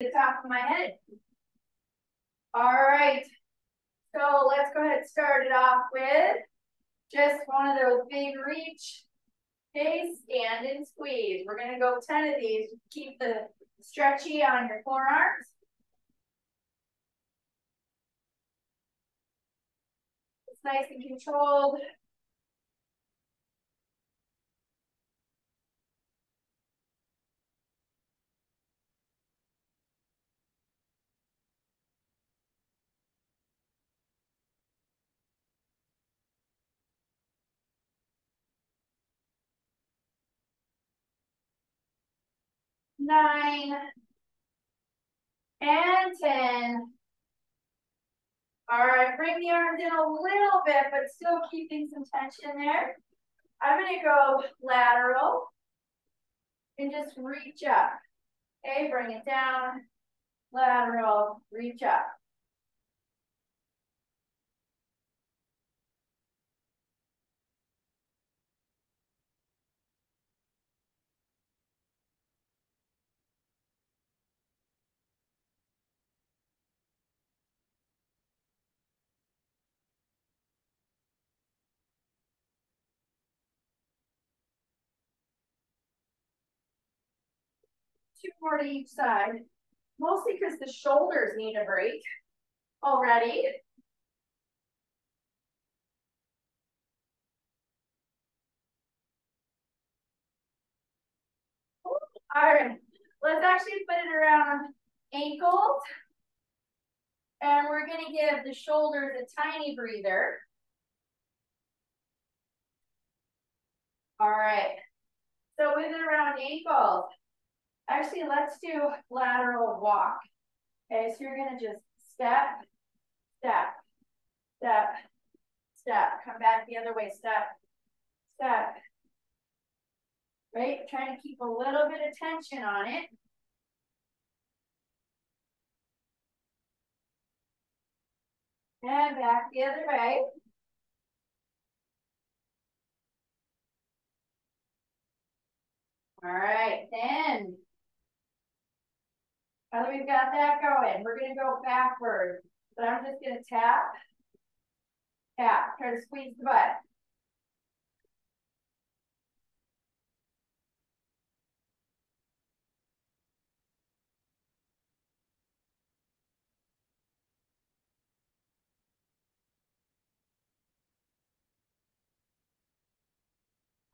the top of my head. All right. So let's go ahead and start it off with just one of those big reach, okay, stand and squeeze. We're gonna go 10 of these. Keep the stretchy on your forearms. It's nice and controlled. Nine, and 10. All right, bring the arms in a little bit, but still keeping some tension there. I'm gonna go lateral and just reach up. Okay, bring it down, lateral, reach up. More to each side, mostly because the shoulders need a break already. All right, let's actually put it around ankles. And we're gonna give the shoulders a tiny breather. All right, so with it around ankles, Actually, let's do lateral walk. Okay, so you're gonna just step, step, step, step. Come back the other way, step, step. Right, trying to keep a little bit of tension on it. And back the other way. All right, then now we've got that going, we're gonna go backwards. But I'm just gonna tap, tap, try to squeeze the butt.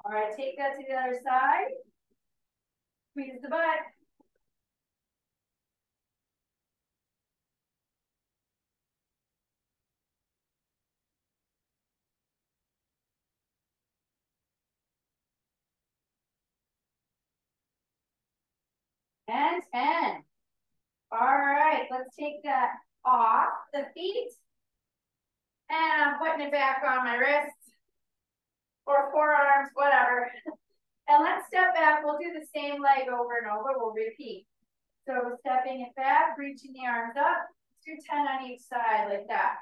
All right, take that to the other side. Squeeze the butt. And 10. All right, let's take that off the feet. And I'm putting it back on my wrists or forearms, whatever. And let's step back. We'll do the same leg over and over. We'll repeat. So stepping it back, reaching the arms up. Let's do 10 on each side like that.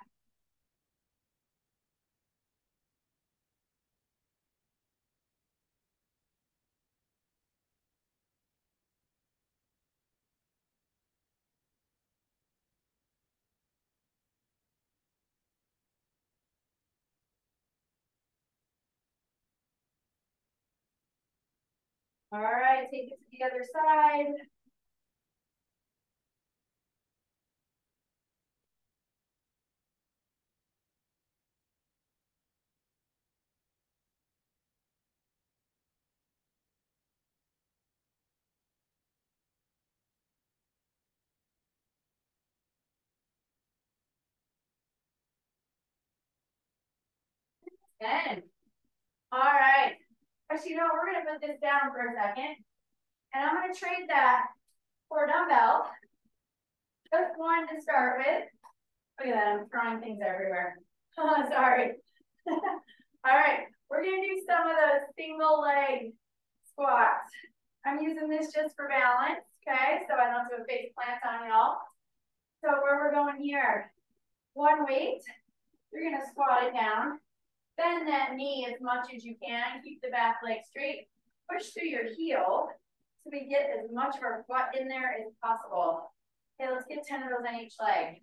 All right, take it to the other side. Ten. All right. Actually, you know, we're going to put this down for a second. And I'm going to trade that for a dumbbell. Just one to start with. Look at that, I'm throwing things everywhere. Oh, sorry. All right, we're going to do some of those single leg squats. I'm using this just for balance, okay? So I don't do a face plant on y'all. So where we're going here, one weight, you're to squat it down. Bend that knee as much as you can. Keep the back leg straight. Push through your heel so we get as much of our butt in there as possible. Okay, let's get ten of those on each leg.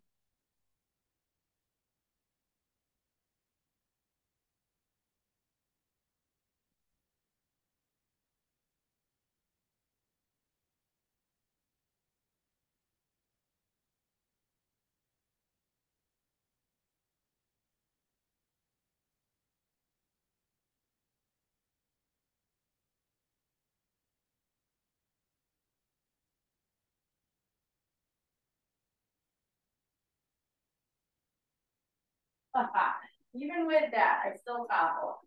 Even with that, I still topple.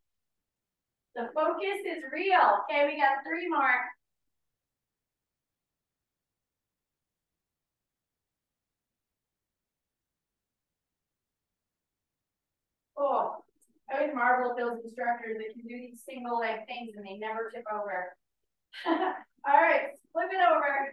The focus is real. Okay, we got three more. Oh, I always marvel at those instructors that can do these single leg things and they never tip over. All right, flip it over.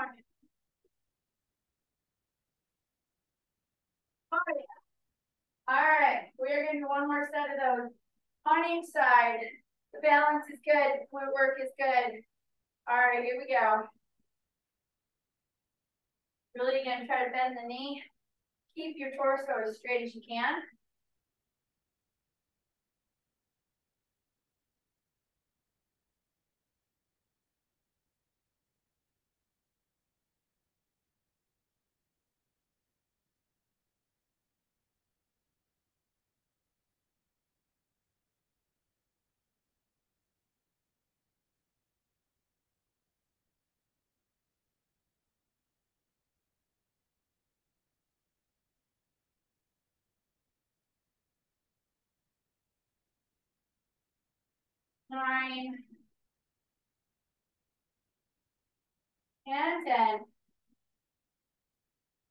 More. Oh, yeah. All right, we're gonna do one more set of those on each side. The balance is good, footwork is good. All right, here we go. Really gonna try to bend the knee. Keep your torso as straight as you can. Nine, and 10.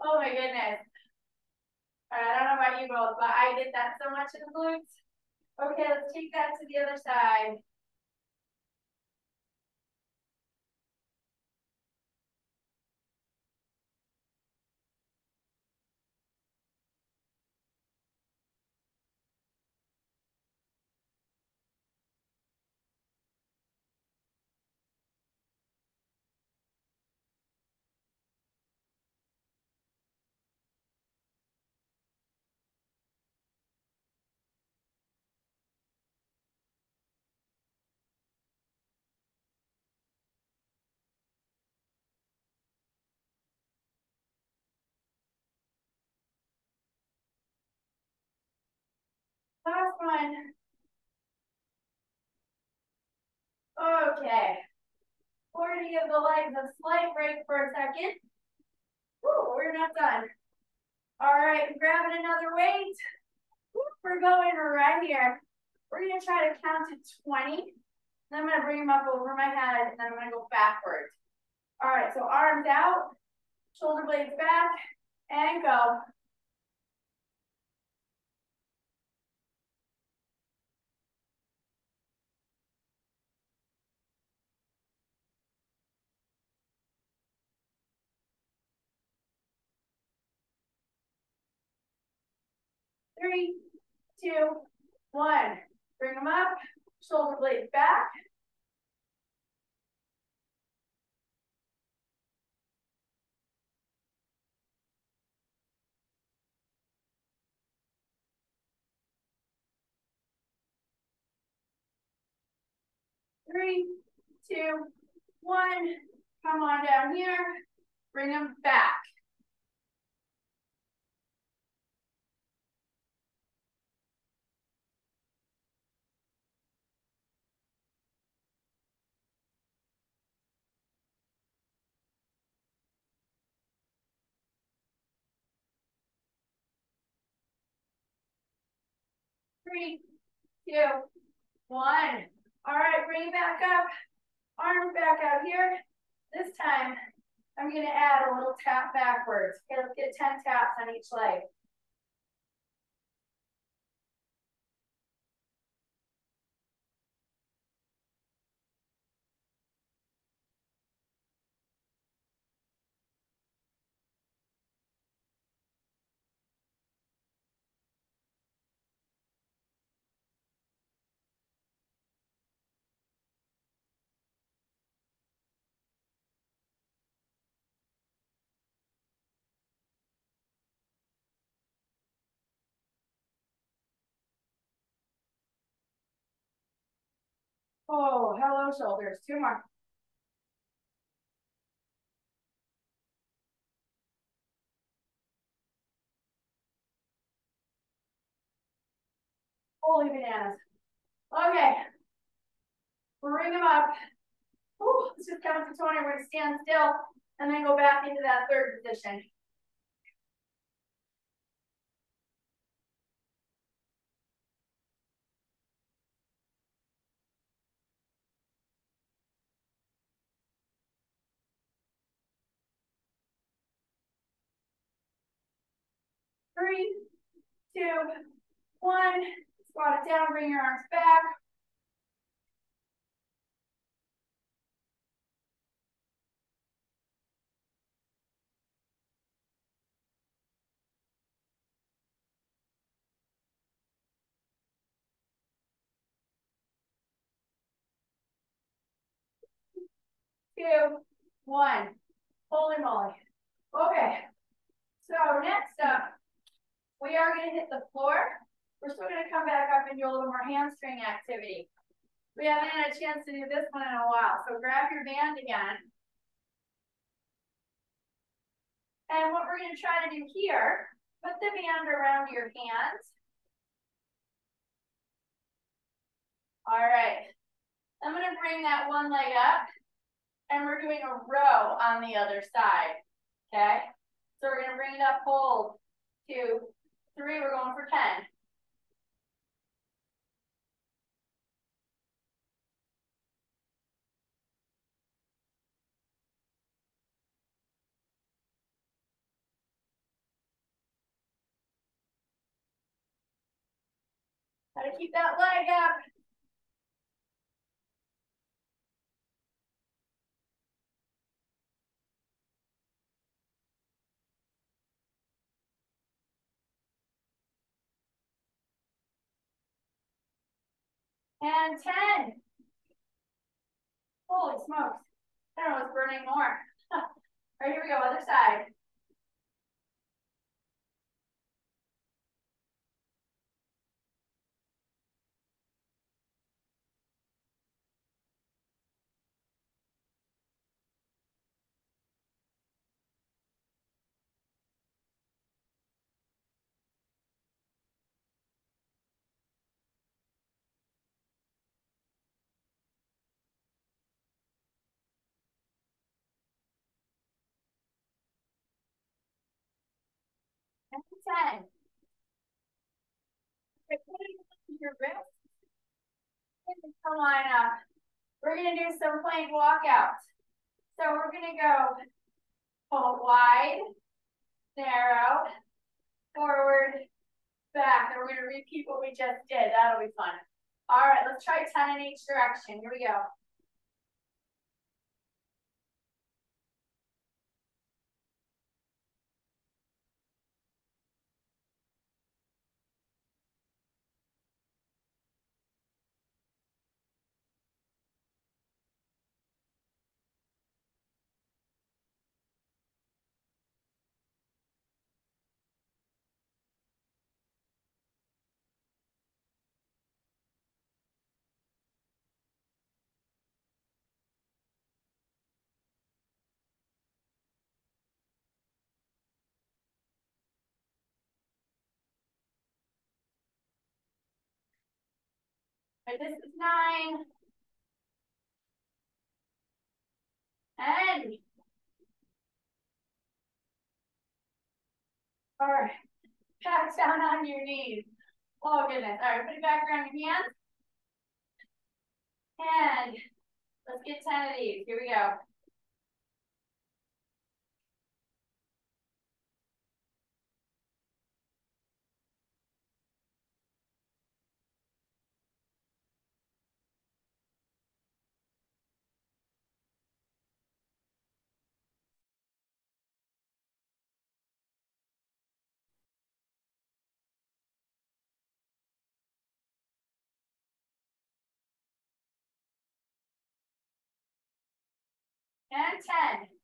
Oh my goodness. I don't know about you both, but I did that so much in the glutes. Okay, let's take that to the other side. Last one. Okay. We're gonna give the legs a slight break for a second. Woo, we're not done. All right, grabbing another weight. We're going right here. We're gonna try to count to 20. Then I'm gonna bring them up over my head and then I'm gonna go backwards. All right, so arms out, shoulder blades back, and go. Three, two, one. Bring them up, shoulder blades back. Three, two, one. Come on down here. Bring them back. Three, two, one. All right, bring it back up. Arms back out here. This time, I'm gonna add a little tap backwards. Okay, let's get 10 taps on each leg. Oh, hello shoulders. Two more. Holy bananas. Okay. Bring them up. Ooh, let's just count to 20. We're going to stand still and then go back into that third position. Three, two, one. Squat it down, bring your arms back. Two, one. Holy moly. Okay. So next up, we are going to hit the floor. We're still going to come back up and do a little more hamstring activity. We haven't had a chance to do this one in a while. So grab your band again. And what we're going to try to do here, put the band around your hands. All right. I'm going to bring that one leg up. And we're doing a row on the other side. Okay? So we're going to bring it up, hold, two, three, we're going for 10. Gotta keep that leg up. And 10. Holy smokes. I don't know what's burning more. All right, here we go, other side. And 10. Your wrist. Come on up. We're gonna do some plank walkouts. So we're gonna go pull wide, narrow, forward, back. And we're gonna repeat what we just did. That'll be fun. All right, let's try 10 in each direction. Here we go. Right, this is nine. And all right, back down on your knees. Oh goodness. All right, put it back around your hands. And let's get 10 of these. Here we go. And 10.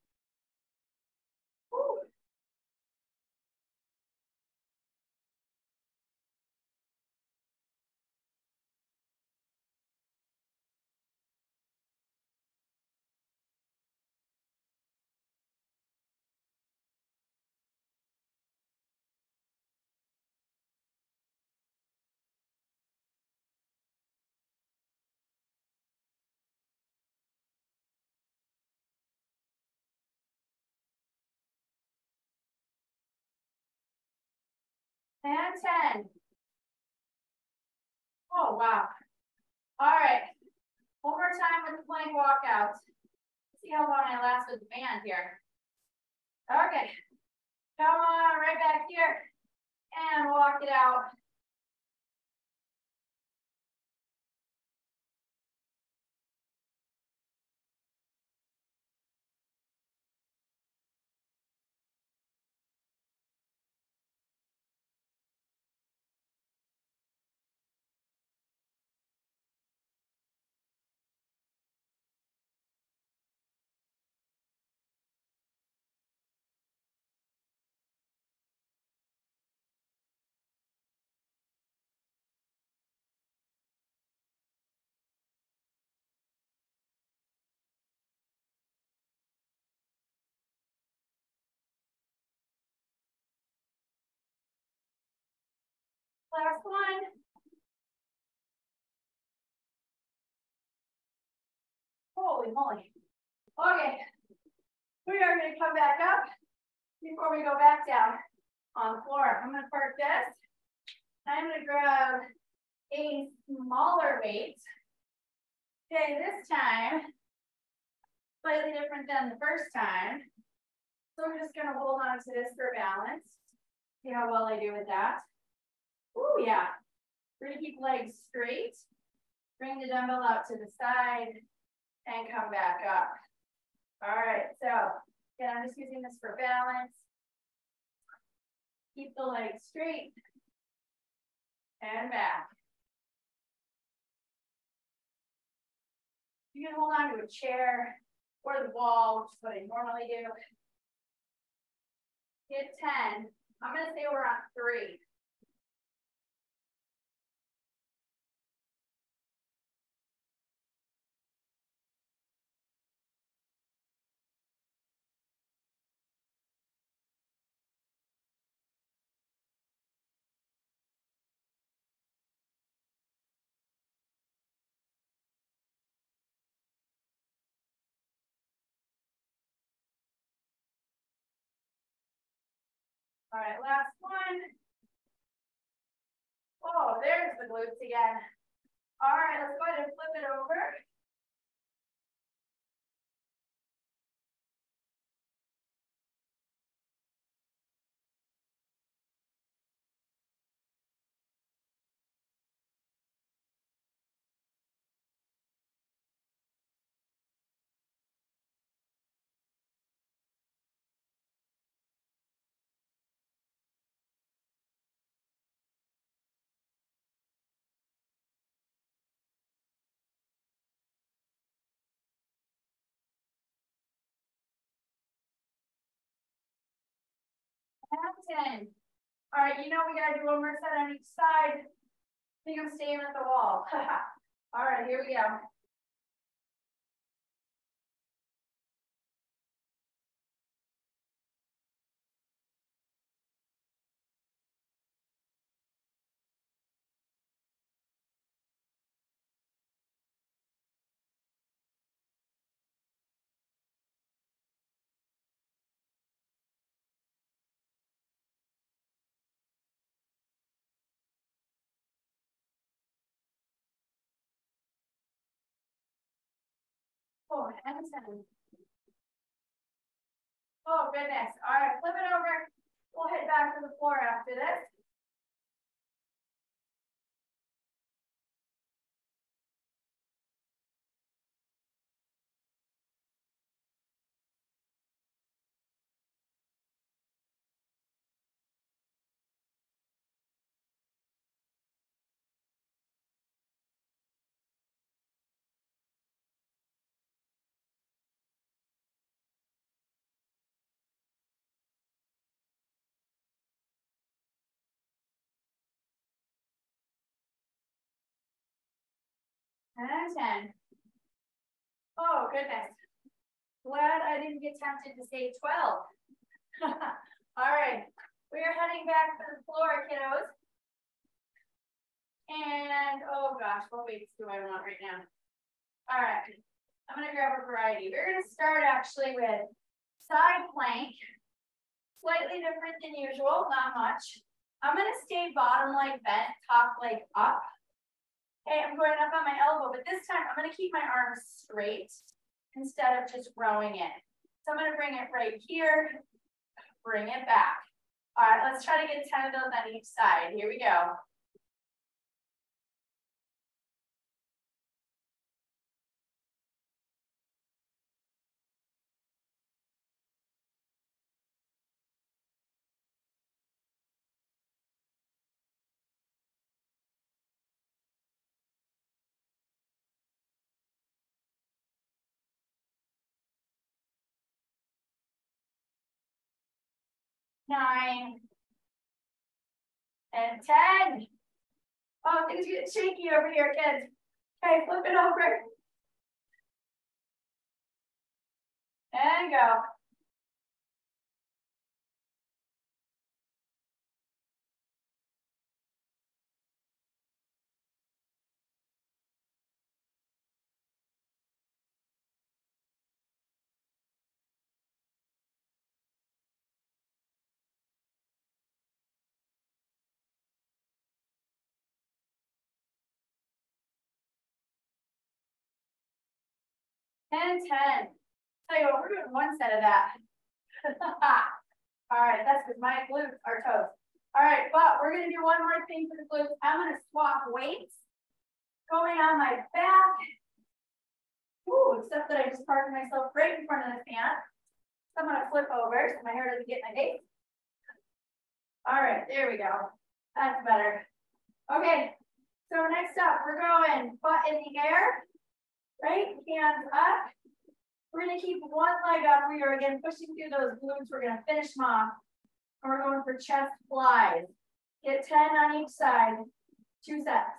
And 10. Oh, wow. All right. One more time with the plank walkout. See how long I last with the band here. Okay. Come on, right back here. And walk it out. Last one. Holy moly. Okay. We are gonna come back up before we go back down on the floor. I'm gonna park this. I'm gonna grab a smaller weight. Okay, this time, slightly different than the first time. So I'm just gonna hold on to this for balance. See how well I do with that. Oh yeah. We're gonna keep legs straight. Bring the dumbbell out to the side and come back up. All right, so again, I'm just using this for balance. Keep the legs straight and back. You can hold on to a chair or the wall, which is what I normally do. Hit 10. I'm gonna say we're on three. All right, last one. Oh, there's the glutes again. All right, let's go ahead and flip it over. And 10. All right, you know we gotta do one more set on each side. I think I'm staying at the wall. All right, here we go. Oh, and ten. Oh, goodness. All right, flip it over. We'll head back to the floor after this. And ten. Oh, goodness. Glad I didn't get tempted to say twelve. All right, we are heading back to the floor, kiddos. And, oh gosh, what weights do I want right now? All right, I'm gonna grab a variety. We're gonna start actually with side plank. Slightly different than usual, not much. I'm gonna stay bottom leg bent, top leg up. Okay, I'm going up on my elbow, but this time I'm gonna keep my arms straight instead of just rowing in. So I'm gonna bring it right here, bring it back. All right, let's try to get 10 of those on each side. Here we go. Nine, and 10. Oh, things get shaky over here, kids. Okay, flip it over. And go. And 10. Tell you what, we're doing one set of that. All right, that's because my glutes are toast. All right, but we're gonna do one more thing for the glutes. I'm gonna swap weights. Going on my back. Ooh, except that I just parked myself right in front of the fan. So I'm gonna flip over so my hair doesn't get in my face. All right, there we go. That's better. Okay, so next up, we're going butt in the air, right? Hands up. We're gonna keep one leg up. We are again pushing through those glutes. We're gonna finish them off. And we're going for chest flies. Get 10 on each side, two sets.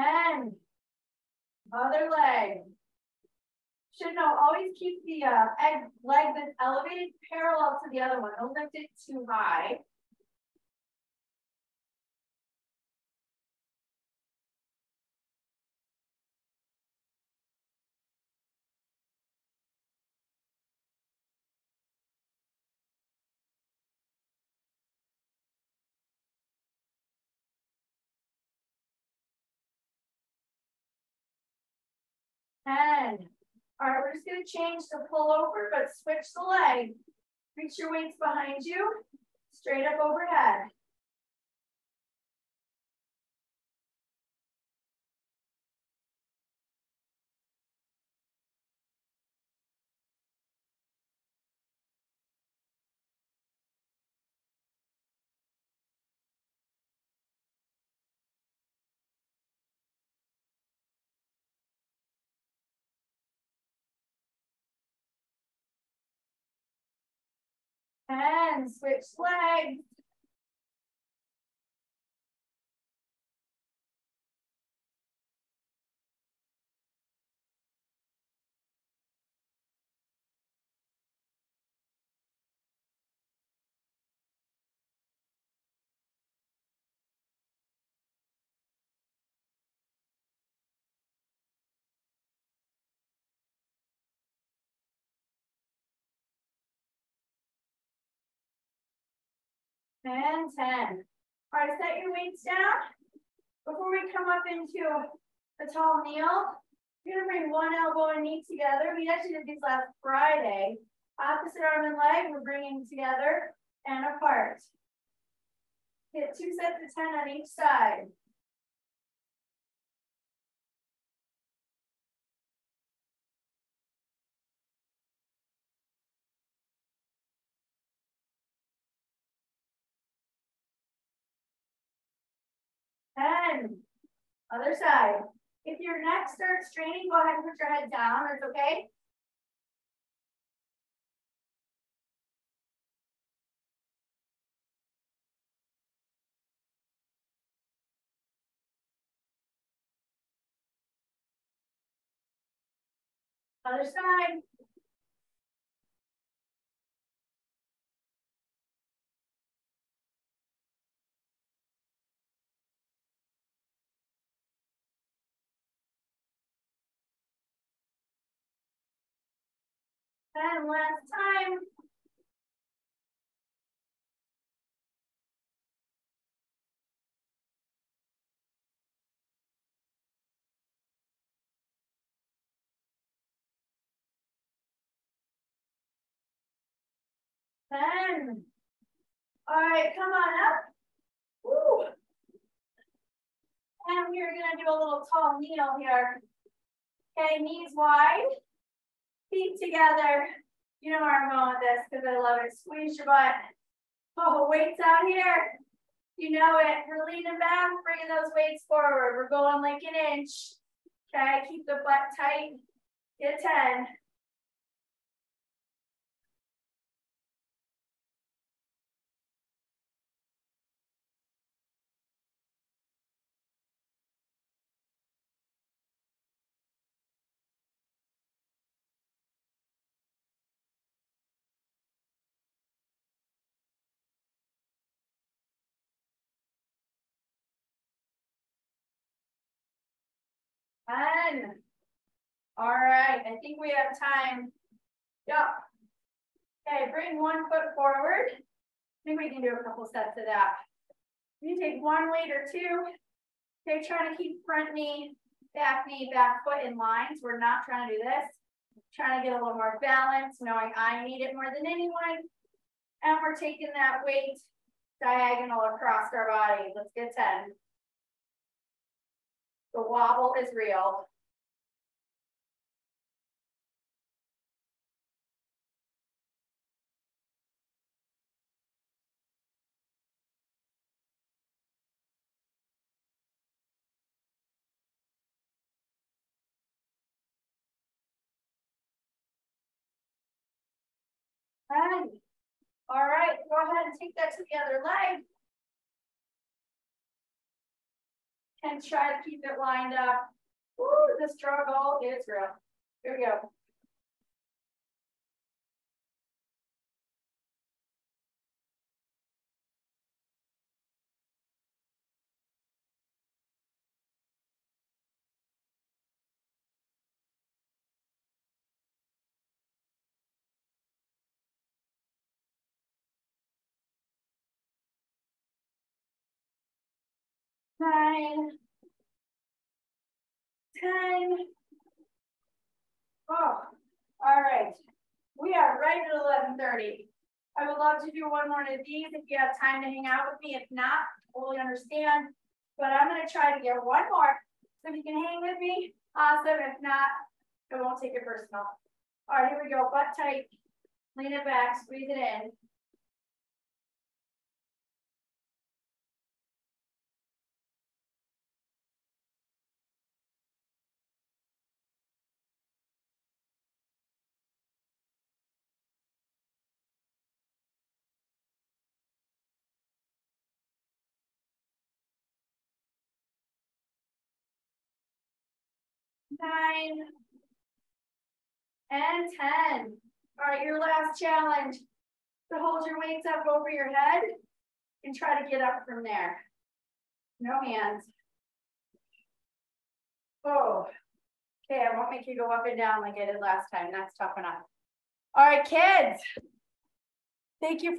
And other leg. Should know, always keep the uh, leg that's elevated parallel to the other one. Don't lift it too high. Ten. All right, we're just gonna change to pull over, but switch the leg. Reach your weights behind you, straight up overhead. And switch legs. And 10. All right, set your weights down. Before we come up into a tall kneel, you're gonna bring one elbow and knee together. We actually did these last Friday. Opposite arm and leg, we're bringing together and apart. Hit two sets of 10 on each side. Other side. If your neck starts straining, go ahead and put your head down. It's okay. Other side. And last time. Ten. All right, come on up. Woo. And we're gonna do a little tall kneel here. Okay, knees wide. Feet together. You know where I'm going with this because I love it. Squeeze your butt. Oh, weights out here. You know it. We're leaning back, bringing those weights forward. We're going like an inch. Okay, keep the butt tight. Get 10. Ten. All right, I think we have time. Yeah. Okay, bring one foot forward. I think we can do a couple sets of that. You take one weight or two. Okay, trying to keep front knee, back knee, back foot in lines. We're not trying to do this. Trying to get a little more balance, knowing I need it more than anyone. And we're taking that weight diagonal across our body. Let's get 10. The wobble is real. All right, go ahead and take that to the other leg. And try to keep it lined up. Ooh, the struggle is real. Here we go. Nine, 10. Oh, all right. We are right at 1130. I would love to do one more of these if you have time to hang out with me. If not, totally understand. But I'm going to try to get one more. So if you can hang with me, awesome. If not, I won't take it personal. All right, here we go. Butt tight. Lean it back, squeeze it in. Nine, and 10. All right, your last challenge. To hold your weights up over your head and try to get up from there. No hands. Oh, okay, I won't make you go up and down like I did last time. That's tough enough. All right, kids. Thank you for